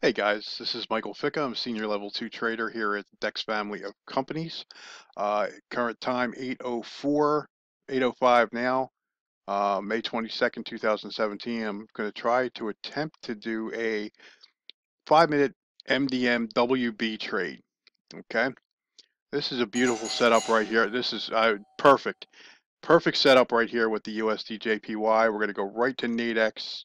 Hey guys, this is Michael Ficca. I'm senior level two trader here at Dex family of companies. Uh, current time 8:04, 8:05 now, uh, May 22nd, 2017. I'm going to try to attempt to do a five minute MDM WB trade. Okay, this is a beautiful setup right here. This is uh, perfect, perfect setup right here with the USD JPY. We're going to go right to Nadex.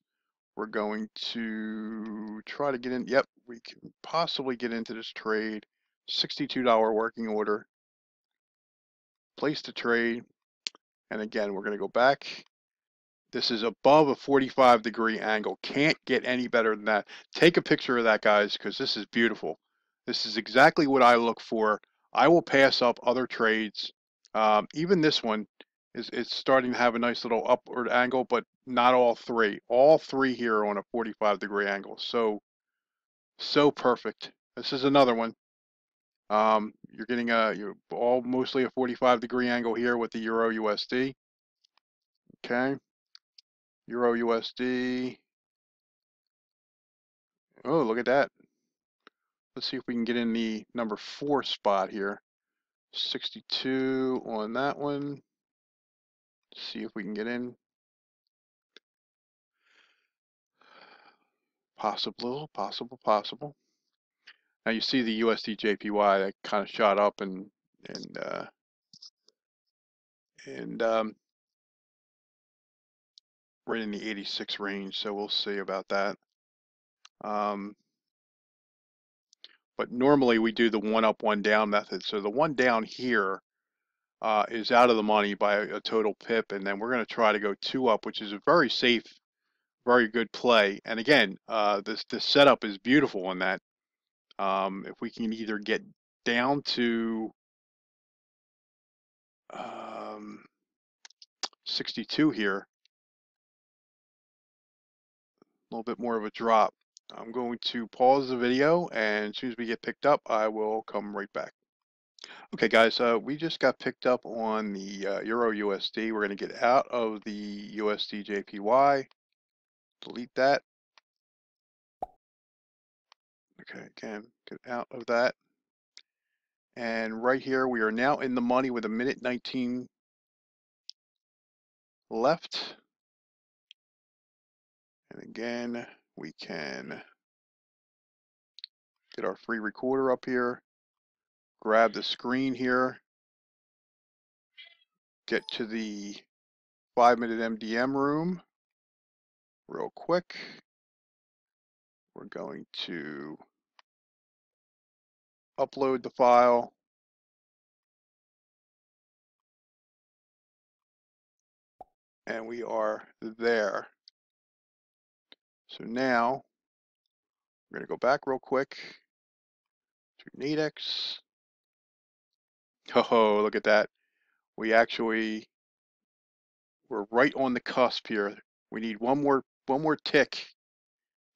We're going to try to get in. Yep, we can possibly get into this trade. $62 working order. Place the trade. And again, we're going to go back. This is above a 45 degree angle. Can't get any better than that. Take a picture of that, guys, because this is beautiful. This is exactly what I look for. I will pass up other trades. Um, even this one is, starting to have a nice little upward angle, but not all three. All three here are on a 45 degree angle. So, so perfect. This is another one. Um, you're getting a you're all mostly a 45 degree angle here with the Euro USD. Okay. Euro USD. Oh, look at that. Let's see if we can get in the number four spot here. 62 on that one. See if we can get in. Possible, possible, possible. Now you see the USD JPY that kind of shot up and and uh, and um, right in the 86 range. So we'll see about that. Um, but normally we do the one up, one down method. So the one down here uh, is out of the money by a, a total pip, and then we're going to try to go two up, which is a very safe, very good play. And again, uh, this this setup is beautiful in that. Um, if we can either get down to um, 62 here, a little bit more of a drop. I'm going to pause the video and as soon as we get picked up, I will come right back. Okay guys, uh, we just got picked up on the uh, Euro USD. We're going to get out of the USD JPY. Delete that. Okay, again, get out of that. And right here, we are now in the money with a minute 19 left. And again, we can get our free recorder up here, grab the screen here, get to the five minute MDM room real quick. We're going to upload the file. And we are there. So now we're going to go back real quick to Nadex. Oh, look at that. We actually, we're right on the cusp here. We need one more, one more tick.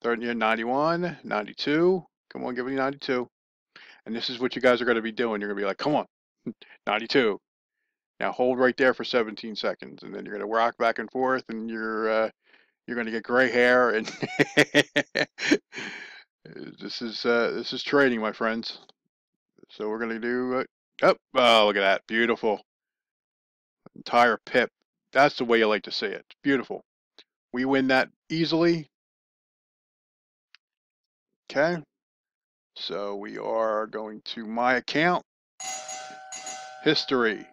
Third year 91, 92. Come on, give me 92. And this is what you guys are going to be doing. You're going to be like, come on, 92. Now hold right there for 17 seconds, and then you're going to rock back and forth, and you're uh, you're going to get gray hair and this is uh, this is trading my friends so we're going to do uh, oh, oh look at that beautiful. Entire pip that's the way you like to see it beautiful. We win that easily. Okay so we are going to my account. History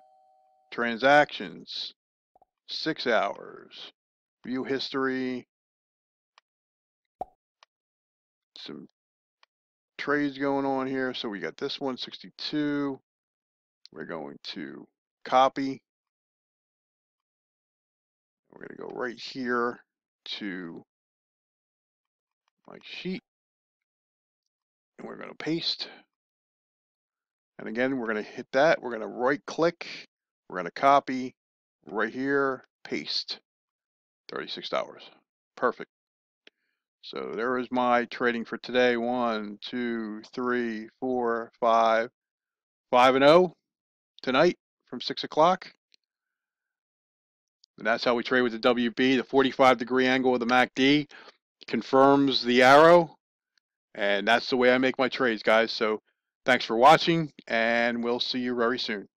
transactions six hours. View history, some trades going on here. So we got this one, 62. We're going to copy. We're going to go right here to my sheet. And we're going to paste. And again, we're going to hit that. We're going to right click. We're going to copy right here, paste. $36. Perfect. So there is my trading for today. One, two, three, four, five, five and oh tonight from six o'clock. And that's how we trade with the WB. The 45 degree angle of the MACD confirms the arrow. And that's the way I make my trades, guys. So thanks for watching, and we'll see you very soon.